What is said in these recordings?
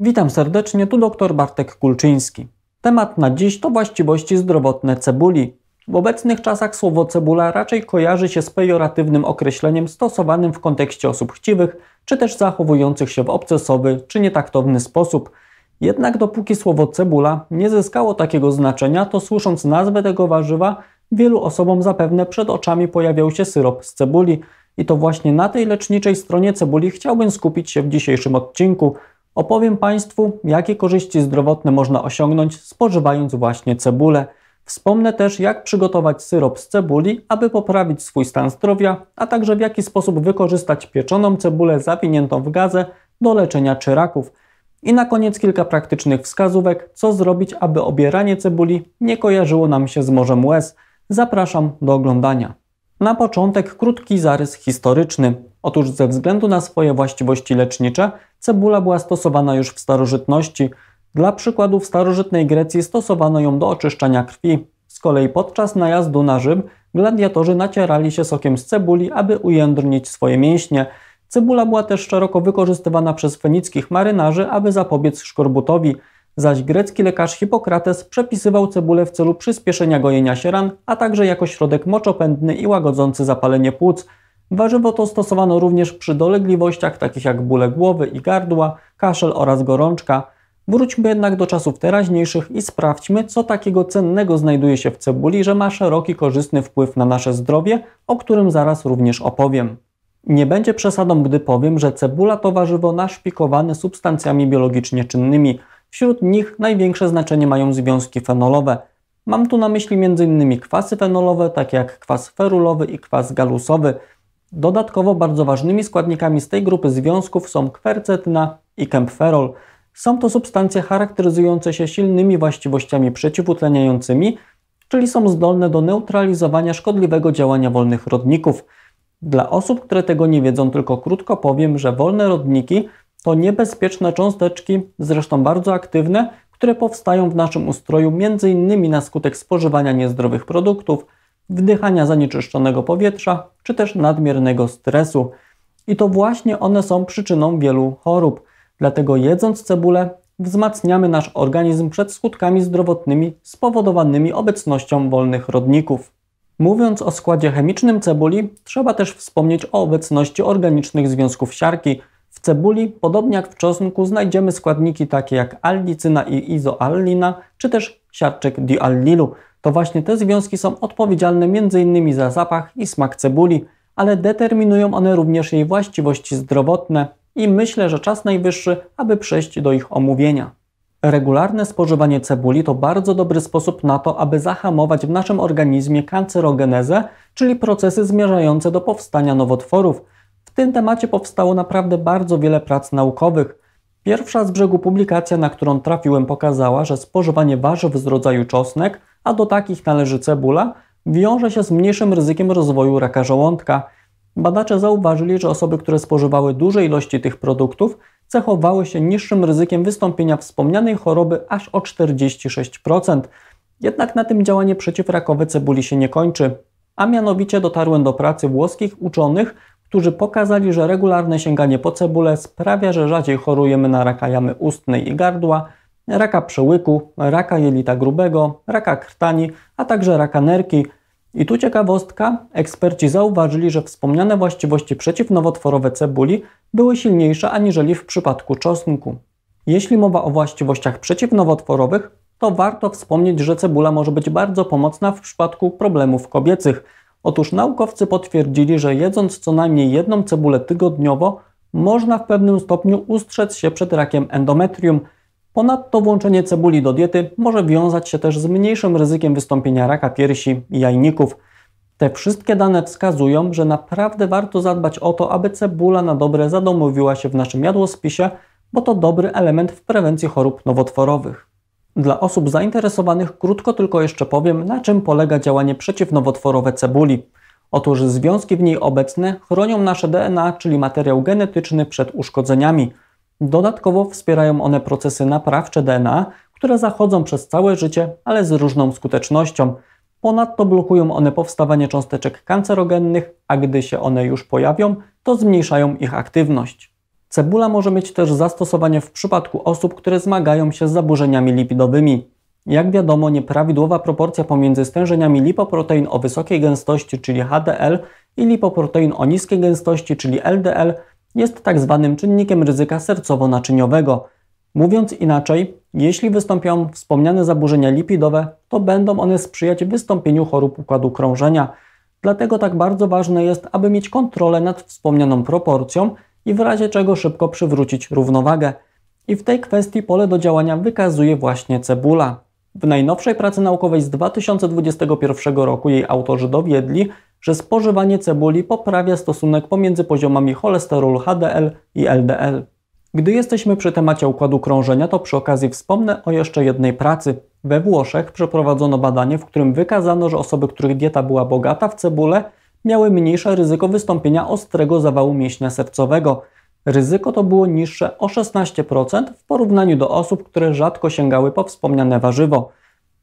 Witam serdecznie, tu dr Bartek Kulczyński. Temat na dziś to właściwości zdrowotne cebuli. W obecnych czasach słowo cebula raczej kojarzy się z pejoratywnym określeniem stosowanym w kontekście osób chciwych, czy też zachowujących się w obcesowy czy nietaktowny sposób. Jednak dopóki słowo cebula nie zyskało takiego znaczenia, to słysząc nazwę tego warzywa, wielu osobom zapewne przed oczami pojawiał się syrop z cebuli. I to właśnie na tej leczniczej stronie cebuli chciałbym skupić się w dzisiejszym odcinku – Opowiem Państwu, jakie korzyści zdrowotne można osiągnąć spożywając właśnie cebulę. Wspomnę też, jak przygotować syrop z cebuli, aby poprawić swój stan zdrowia, a także w jaki sposób wykorzystać pieczoną cebulę zawiniętą w gazę do leczenia czyraków. I na koniec kilka praktycznych wskazówek, co zrobić, aby obieranie cebuli nie kojarzyło nam się z morzem łez. Zapraszam do oglądania. Na początek krótki zarys historyczny. Otóż ze względu na swoje właściwości lecznicze, cebula była stosowana już w starożytności. Dla przykładu w starożytnej Grecji stosowano ją do oczyszczania krwi. Z kolei podczas najazdu na Rzym gladiatorzy nacierali się sokiem z cebuli, aby ujędrnić swoje mięśnie. Cebula była też szeroko wykorzystywana przez fenickich marynarzy, aby zapobiec szkorbutowi zaś grecki lekarz Hipokrates przepisywał cebulę w celu przyspieszenia gojenia się ran, a także jako środek moczopędny i łagodzący zapalenie płuc. Warzywo to stosowano również przy dolegliwościach takich jak bóle głowy i gardła, kaszel oraz gorączka. Wróćmy jednak do czasów teraźniejszych i sprawdźmy, co takiego cennego znajduje się w cebuli, że ma szeroki korzystny wpływ na nasze zdrowie, o którym zaraz również opowiem. Nie będzie przesadą, gdy powiem, że cebula to warzywo naszpikowane substancjami biologicznie czynnymi – Wśród nich największe znaczenie mają związki fenolowe. Mam tu na myśli m.in. kwasy fenolowe, takie jak kwas ferulowy i kwas galusowy. Dodatkowo bardzo ważnymi składnikami z tej grupy związków są kwercetyna i kempferol. Są to substancje charakteryzujące się silnymi właściwościami przeciwutleniającymi, czyli są zdolne do neutralizowania szkodliwego działania wolnych rodników. Dla osób, które tego nie wiedzą, tylko krótko powiem, że wolne rodniki to niebezpieczne cząsteczki, zresztą bardzo aktywne, które powstają w naszym ustroju m.in. na skutek spożywania niezdrowych produktów, wdychania zanieczyszczonego powietrza czy też nadmiernego stresu. I to właśnie one są przyczyną wielu chorób. Dlatego jedząc cebulę wzmacniamy nasz organizm przed skutkami zdrowotnymi spowodowanymi obecnością wolnych rodników. Mówiąc o składzie chemicznym cebuli, trzeba też wspomnieć o obecności organicznych związków siarki, w cebuli, podobnie jak w czosnku, znajdziemy składniki takie jak allicyna i izoallina, czy też siarczek diallilu. To właśnie te związki są odpowiedzialne m.in. za zapach i smak cebuli, ale determinują one również jej właściwości zdrowotne i myślę, że czas najwyższy, aby przejść do ich omówienia. Regularne spożywanie cebuli to bardzo dobry sposób na to, aby zahamować w naszym organizmie kancerogenezę, czyli procesy zmierzające do powstania nowotworów tym temacie powstało naprawdę bardzo wiele prac naukowych. Pierwsza z brzegu publikacja, na którą trafiłem, pokazała, że spożywanie warzyw z rodzaju czosnek, a do takich należy cebula, wiąże się z mniejszym ryzykiem rozwoju raka żołądka. Badacze zauważyli, że osoby, które spożywały duże ilości tych produktów, cechowały się niższym ryzykiem wystąpienia wspomnianej choroby aż o 46%. Jednak na tym działanie przeciwrakowe cebuli się nie kończy. A mianowicie dotarłem do pracy włoskich uczonych, którzy pokazali, że regularne sięganie po cebulę sprawia, że rzadziej chorujemy na raka jamy ustnej i gardła, raka przełyku, raka jelita grubego, raka krtani, a także raka nerki. I tu ciekawostka, eksperci zauważyli, że wspomniane właściwości przeciwnowotworowe cebuli były silniejsze aniżeli w przypadku czosnku. Jeśli mowa o właściwościach przeciwnowotworowych, to warto wspomnieć, że cebula może być bardzo pomocna w przypadku problemów kobiecych – Otóż naukowcy potwierdzili, że jedząc co najmniej jedną cebulę tygodniowo, można w pewnym stopniu ustrzec się przed rakiem endometrium. Ponadto włączenie cebuli do diety może wiązać się też z mniejszym ryzykiem wystąpienia raka piersi i jajników. Te wszystkie dane wskazują, że naprawdę warto zadbać o to, aby cebula na dobre zadomowiła się w naszym jadłospisie, bo to dobry element w prewencji chorób nowotworowych. Dla osób zainteresowanych krótko tylko jeszcze powiem, na czym polega działanie przeciwnowotworowe cebuli. Otóż związki w niej obecne chronią nasze DNA, czyli materiał genetyczny przed uszkodzeniami. Dodatkowo wspierają one procesy naprawcze DNA, które zachodzą przez całe życie, ale z różną skutecznością. Ponadto blokują one powstawanie cząsteczek kancerogennych, a gdy się one już pojawią, to zmniejszają ich aktywność. Cebula może mieć też zastosowanie w przypadku osób, które zmagają się z zaburzeniami lipidowymi. Jak wiadomo, nieprawidłowa proporcja pomiędzy stężeniami lipoprotein o wysokiej gęstości, czyli HDL, i lipoprotein o niskiej gęstości, czyli LDL, jest tak zwanym czynnikiem ryzyka sercowo-naczyniowego. Mówiąc inaczej, jeśli wystąpią wspomniane zaburzenia lipidowe, to będą one sprzyjać wystąpieniu chorób układu krążenia. Dlatego tak bardzo ważne jest, aby mieć kontrolę nad wspomnianą proporcją i w razie czego szybko przywrócić równowagę. I w tej kwestii pole do działania wykazuje właśnie cebula. W najnowszej pracy naukowej z 2021 roku jej autorzy dowiedli, że spożywanie cebuli poprawia stosunek pomiędzy poziomami cholesterolu HDL i LDL. Gdy jesteśmy przy temacie układu krążenia, to przy okazji wspomnę o jeszcze jednej pracy. We Włoszech przeprowadzono badanie, w którym wykazano, że osoby, których dieta była bogata w cebulę, miały mniejsze ryzyko wystąpienia ostrego zawału mięśnia sercowego. Ryzyko to było niższe o 16% w porównaniu do osób, które rzadko sięgały po wspomniane warzywo.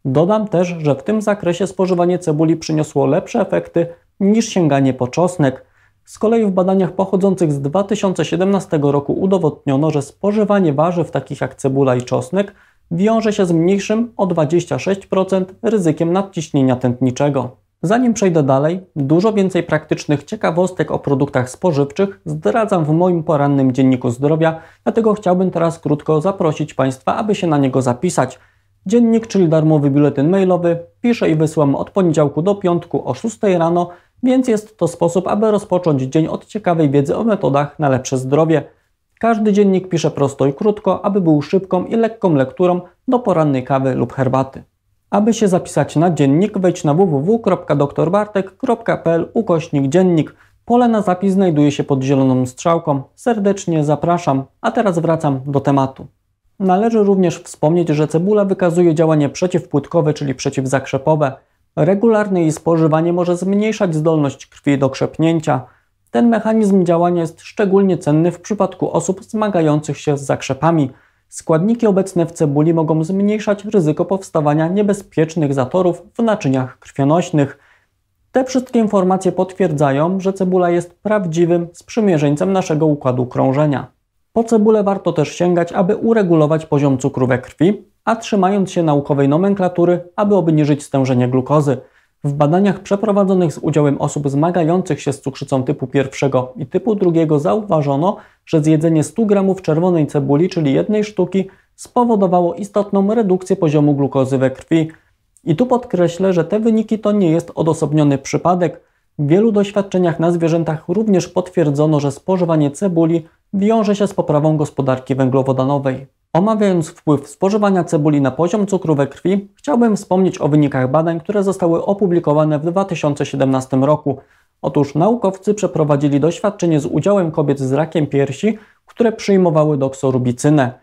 Dodam też, że w tym zakresie spożywanie cebuli przyniosło lepsze efekty niż sięganie po czosnek. Z kolei w badaniach pochodzących z 2017 roku udowodniono, że spożywanie warzyw takich jak cebula i czosnek wiąże się z mniejszym o 26% ryzykiem nadciśnienia tętniczego. Zanim przejdę dalej, dużo więcej praktycznych ciekawostek o produktach spożywczych zdradzam w moim porannym dzienniku zdrowia, dlatego chciałbym teraz krótko zaprosić Państwa, aby się na niego zapisać. Dziennik, czyli darmowy biuletyn mailowy, piszę i wysyłam od poniedziałku do piątku o 6 rano, więc jest to sposób, aby rozpocząć dzień od ciekawej wiedzy o metodach na lepsze zdrowie. Każdy dziennik piszę prosto i krótko, aby był szybką i lekką lekturą do porannej kawy lub herbaty. Aby się zapisać na dziennik, wejdź na www.drbartek.pl ukośnik dziennik. Pole na zapis znajduje się pod zieloną strzałką. Serdecznie zapraszam, a teraz wracam do tematu. Należy również wspomnieć, że cebula wykazuje działanie przeciwpłytkowe, czyli przeciwzakrzepowe. Regularne jej spożywanie może zmniejszać zdolność krwi do krzepnięcia. Ten mechanizm działania jest szczególnie cenny w przypadku osób zmagających się z zakrzepami. Składniki obecne w cebuli mogą zmniejszać ryzyko powstawania niebezpiecznych zatorów w naczyniach krwionośnych. Te wszystkie informacje potwierdzają, że cebula jest prawdziwym sprzymierzeńcem naszego układu krążenia. Po cebulę warto też sięgać, aby uregulować poziom cukru we krwi, a trzymając się naukowej nomenklatury, aby obniżyć stężenie glukozy. W badaniach przeprowadzonych z udziałem osób zmagających się z cukrzycą typu pierwszego i typu drugiego zauważono, że zjedzenie 100 g czerwonej cebuli, czyli jednej sztuki, spowodowało istotną redukcję poziomu glukozy we krwi. I tu podkreślę, że te wyniki to nie jest odosobniony przypadek. W wielu doświadczeniach na zwierzętach również potwierdzono, że spożywanie cebuli wiąże się z poprawą gospodarki węglowodanowej. Omawiając wpływ spożywania cebuli na poziom cukru we krwi, chciałbym wspomnieć o wynikach badań, które zostały opublikowane w 2017 roku. Otóż naukowcy przeprowadzili doświadczenie z udziałem kobiet z rakiem piersi, które przyjmowały doksorubicynę.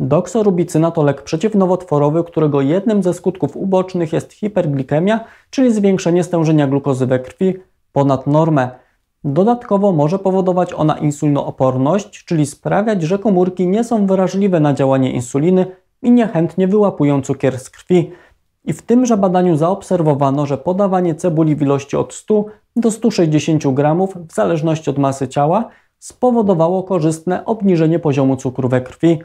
Doksorubicyna to lek przeciwnowotworowy, którego jednym ze skutków ubocznych jest hiperglikemia, czyli zwiększenie stężenia glukozy we krwi ponad normę. Dodatkowo może powodować ona insulinooporność, czyli sprawiać, że komórki nie są wrażliwe na działanie insuliny i niechętnie wyłapują cukier z krwi. I w tymże badaniu zaobserwowano, że podawanie cebuli w ilości od 100 do 160 g w zależności od masy ciała spowodowało korzystne obniżenie poziomu cukru we krwi.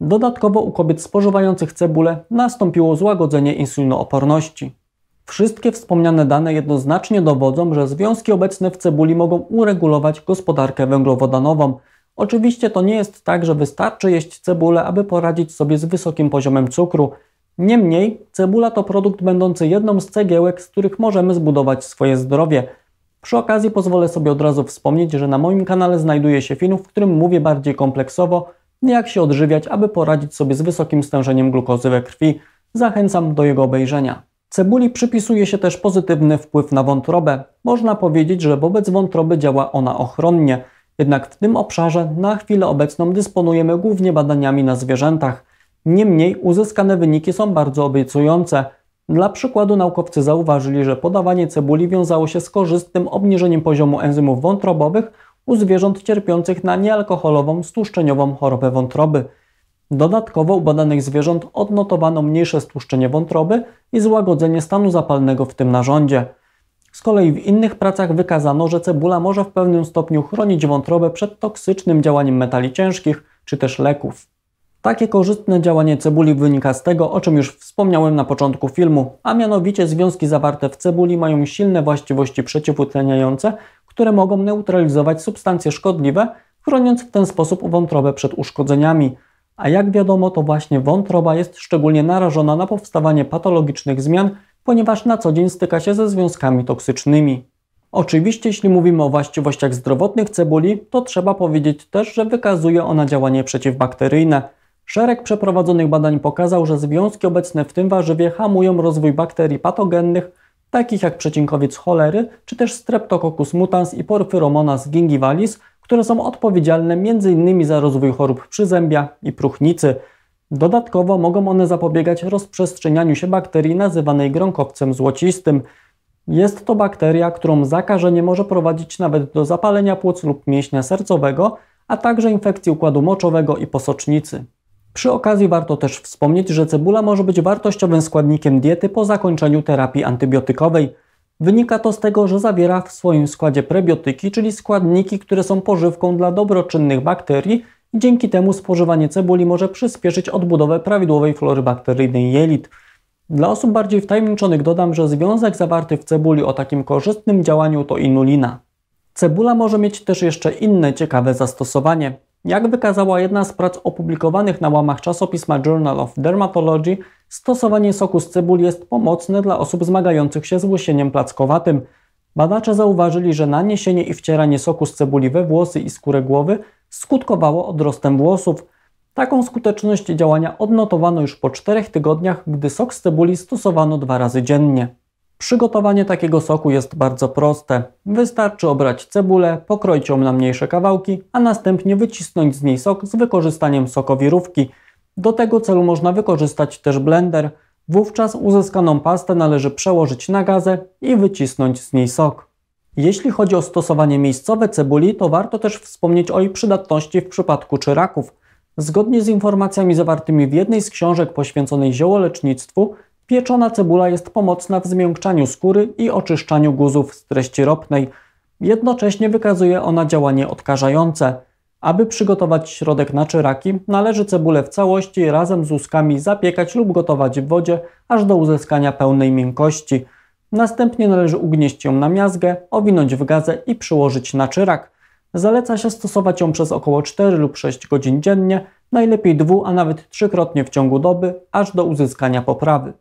Dodatkowo u kobiet spożywających cebulę nastąpiło złagodzenie insulinooporności. Wszystkie wspomniane dane jednoznacznie dowodzą, że związki obecne w cebuli mogą uregulować gospodarkę węglowodanową. Oczywiście to nie jest tak, że wystarczy jeść cebulę, aby poradzić sobie z wysokim poziomem cukru. Niemniej, cebula to produkt będący jedną z cegiełek, z których możemy zbudować swoje zdrowie. Przy okazji pozwolę sobie od razu wspomnieć, że na moim kanale znajduje się film, w którym mówię bardziej kompleksowo, jak się odżywiać, aby poradzić sobie z wysokim stężeniem glukozy we krwi. Zachęcam do jego obejrzenia. Cebuli przypisuje się też pozytywny wpływ na wątrobę. Można powiedzieć, że wobec wątroby działa ona ochronnie, jednak w tym obszarze na chwilę obecną dysponujemy głównie badaniami na zwierzętach. Niemniej uzyskane wyniki są bardzo obiecujące. Dla przykładu naukowcy zauważyli, że podawanie cebuli wiązało się z korzystnym obniżeniem poziomu enzymów wątrobowych u zwierząt cierpiących na niealkoholową stłuszczeniową chorobę wątroby. Dodatkowo u badanych zwierząt odnotowano mniejsze stłuszczenie wątroby i złagodzenie stanu zapalnego w tym narządzie. Z kolei w innych pracach wykazano, że cebula może w pewnym stopniu chronić wątrobę przed toksycznym działaniem metali ciężkich czy też leków. Takie korzystne działanie cebuli wynika z tego, o czym już wspomniałem na początku filmu, a mianowicie związki zawarte w cebuli mają silne właściwości przeciwutleniające, które mogą neutralizować substancje szkodliwe, chroniąc w ten sposób wątrobę przed uszkodzeniami. A jak wiadomo, to właśnie wątroba jest szczególnie narażona na powstawanie patologicznych zmian, ponieważ na co dzień styka się ze związkami toksycznymi. Oczywiście, jeśli mówimy o właściwościach zdrowotnych cebuli, to trzeba powiedzieć też, że wykazuje ona działanie przeciwbakteryjne. Szereg przeprowadzonych badań pokazał, że związki obecne w tym warzywie hamują rozwój bakterii patogennych, takich jak przecinkowiec cholery, czy też Streptococcus mutans i Porphyromonas gingivalis, które są odpowiedzialne m.in. za rozwój chorób przyzębia i próchnicy. Dodatkowo mogą one zapobiegać rozprzestrzenianiu się bakterii nazywanej gronkowcem złocistym. Jest to bakteria, którą zakażenie może prowadzić nawet do zapalenia płuc lub mięśnia sercowego, a także infekcji układu moczowego i posocznicy. Przy okazji warto też wspomnieć, że cebula może być wartościowym składnikiem diety po zakończeniu terapii antybiotykowej. Wynika to z tego, że zawiera w swoim składzie prebiotyki, czyli składniki, które są pożywką dla dobroczynnych bakterii i dzięki temu spożywanie cebuli może przyspieszyć odbudowę prawidłowej flory bakteryjnej jelit. Dla osób bardziej wtajemniczonych dodam, że związek zawarty w cebuli o takim korzystnym działaniu to inulina. Cebula może mieć też jeszcze inne ciekawe zastosowanie. Jak wykazała jedna z prac opublikowanych na łamach czasopisma Journal of Dermatology, stosowanie soku z cebuli jest pomocne dla osób zmagających się z łysieniem plackowatym. Badacze zauważyli, że naniesienie i wcieranie soku z cebuli we włosy i skórę głowy skutkowało odrostem włosów. Taką skuteczność działania odnotowano już po 4 tygodniach, gdy sok z cebuli stosowano dwa razy dziennie. Przygotowanie takiego soku jest bardzo proste. Wystarczy obrać cebulę, pokroić ją na mniejsze kawałki, a następnie wycisnąć z niej sok z wykorzystaniem sokowirówki. Do tego celu można wykorzystać też blender. Wówczas uzyskaną pastę należy przełożyć na gazę i wycisnąć z niej sok. Jeśli chodzi o stosowanie miejscowe cebuli, to warto też wspomnieć o jej przydatności w przypadku czyraków. Zgodnie z informacjami zawartymi w jednej z książek poświęconej ziołolecznictwu, Pieczona cebula jest pomocna w zmiękczaniu skóry i oczyszczaniu guzów z treści ropnej. Jednocześnie wykazuje ona działanie odkażające. Aby przygotować środek na czyraki, należy cebulę w całości razem z łuskami zapiekać lub gotować w wodzie, aż do uzyskania pełnej miękkości. Następnie należy ugnieść ją na miazgę, owinąć w gazę i przyłożyć na czyrak. Zaleca się stosować ją przez około 4 lub 6 godzin dziennie, najlepiej dwu, a nawet trzykrotnie w ciągu doby, aż do uzyskania poprawy.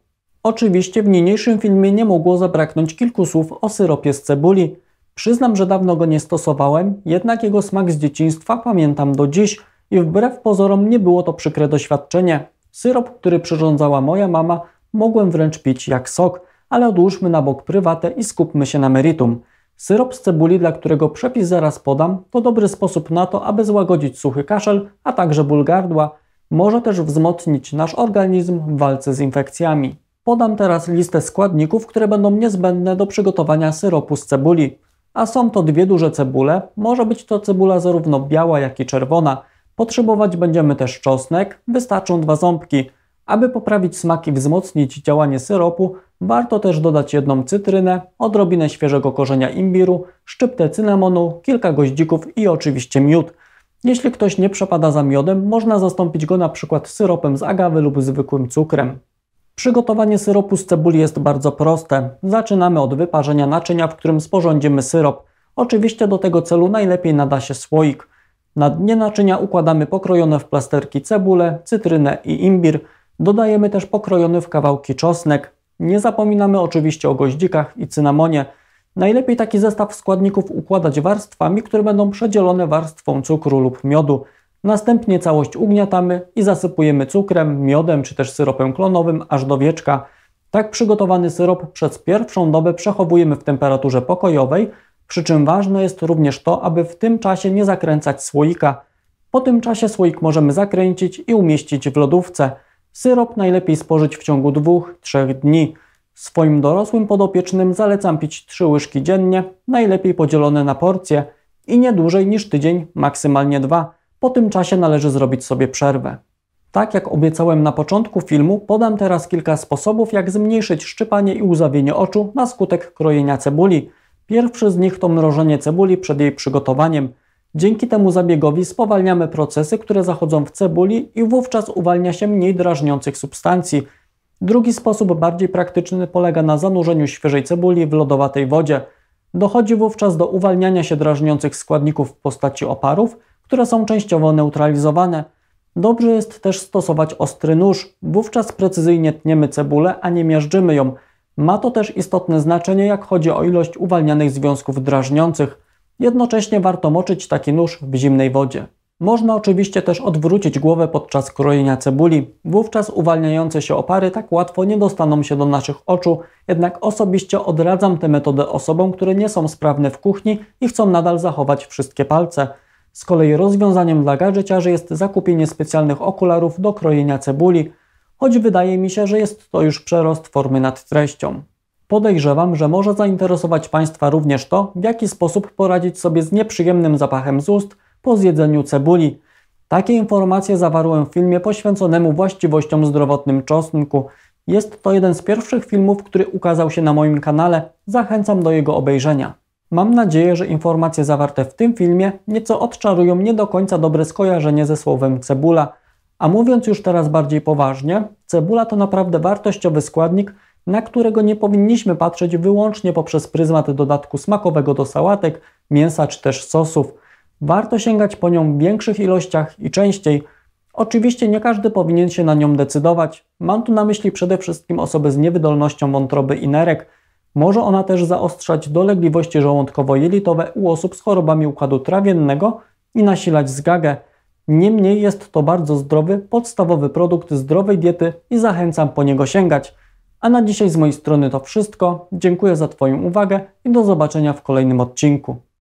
Oczywiście w niniejszym filmie nie mogło zabraknąć kilku słów o syropie z cebuli. Przyznam, że dawno go nie stosowałem, jednak jego smak z dzieciństwa pamiętam do dziś i wbrew pozorom nie było to przykre doświadczenie. Syrop, który przyrządzała moja mama, mogłem wręcz pić jak sok, ale odłóżmy na bok prywatę i skupmy się na meritum. Syrop z cebuli, dla którego przepis zaraz podam, to dobry sposób na to, aby złagodzić suchy kaszel, a także ból gardła. Może też wzmocnić nasz organizm w walce z infekcjami. Podam teraz listę składników, które będą niezbędne do przygotowania syropu z cebuli. A są to dwie duże cebule, może być to cebula zarówno biała, jak i czerwona. Potrzebować będziemy też czosnek, wystarczą dwa ząbki. Aby poprawić smak i wzmocnić działanie syropu, warto też dodać jedną cytrynę, odrobinę świeżego korzenia imbiru, szczyptę cynamonu, kilka goździków i oczywiście miód. Jeśli ktoś nie przepada za miodem, można zastąpić go na przykład syropem z agawy lub zwykłym cukrem. Przygotowanie syropu z cebuli jest bardzo proste. Zaczynamy od wyparzenia naczynia, w którym sporządzimy syrop. Oczywiście do tego celu najlepiej nada się słoik. Na dnie naczynia układamy pokrojone w plasterki cebulę, cytrynę i imbir. Dodajemy też pokrojony w kawałki czosnek. Nie zapominamy oczywiście o goździkach i cynamonie. Najlepiej taki zestaw składników układać warstwami, które będą przedzielone warstwą cukru lub miodu. Następnie całość ugniatamy i zasypujemy cukrem, miodem czy też syropem klonowym aż do wieczka. Tak przygotowany syrop przez pierwszą dobę przechowujemy w temperaturze pokojowej, przy czym ważne jest również to, aby w tym czasie nie zakręcać słoika. Po tym czasie słoik możemy zakręcić i umieścić w lodówce. Syrop najlepiej spożyć w ciągu 2-3 dni. Swoim dorosłym podopiecznym zalecam pić 3 łyżki dziennie, najlepiej podzielone na porcje i nie dłużej niż tydzień, maksymalnie 2. Po tym czasie należy zrobić sobie przerwę. Tak jak obiecałem na początku filmu, podam teraz kilka sposobów, jak zmniejszyć szczypanie i łzawienie oczu na skutek krojenia cebuli. Pierwszy z nich to mrożenie cebuli przed jej przygotowaniem. Dzięki temu zabiegowi spowalniamy procesy, które zachodzą w cebuli i wówczas uwalnia się mniej drażniących substancji. Drugi sposób, bardziej praktyczny, polega na zanurzeniu świeżej cebuli w lodowatej wodzie. Dochodzi wówczas do uwalniania się drażniących składników w postaci oparów, które są częściowo neutralizowane. Dobrze jest też stosować ostry nóż, wówczas precyzyjnie tniemy cebulę, a nie miażdżymy ją. Ma to też istotne znaczenie, jak chodzi o ilość uwalnianych związków drażniących. Jednocześnie warto moczyć taki nóż w zimnej wodzie. Można oczywiście też odwrócić głowę podczas krojenia cebuli. Wówczas uwalniające się opary tak łatwo nie dostaną się do naszych oczu, jednak osobiście odradzam tę metodę osobom, które nie są sprawne w kuchni i chcą nadal zachować wszystkie palce. Z kolei rozwiązaniem dla gadżeciarzy jest zakupienie specjalnych okularów do krojenia cebuli, choć wydaje mi się, że jest to już przerost formy nad treścią. Podejrzewam, że może zainteresować Państwa również to, w jaki sposób poradzić sobie z nieprzyjemnym zapachem z ust po zjedzeniu cebuli. Takie informacje zawarłem w filmie poświęconemu właściwościom zdrowotnym czosnku. Jest to jeden z pierwszych filmów, który ukazał się na moim kanale. Zachęcam do jego obejrzenia. Mam nadzieję, że informacje zawarte w tym filmie nieco odczarują nie do końca dobre skojarzenie ze słowem cebula. A mówiąc już teraz bardziej poważnie, cebula to naprawdę wartościowy składnik, na którego nie powinniśmy patrzeć wyłącznie poprzez pryzmat dodatku smakowego do sałatek, mięsa czy też sosów. Warto sięgać po nią w większych ilościach i częściej. Oczywiście nie każdy powinien się na nią decydować. Mam tu na myśli przede wszystkim osoby z niewydolnością wątroby i nerek. Może ona też zaostrzać dolegliwości żołądkowo-jelitowe u osób z chorobami układu trawiennego i nasilać zgagę. Niemniej jest to bardzo zdrowy, podstawowy produkt zdrowej diety i zachęcam po niego sięgać. A na dzisiaj z mojej strony to wszystko. Dziękuję za Twoją uwagę i do zobaczenia w kolejnym odcinku.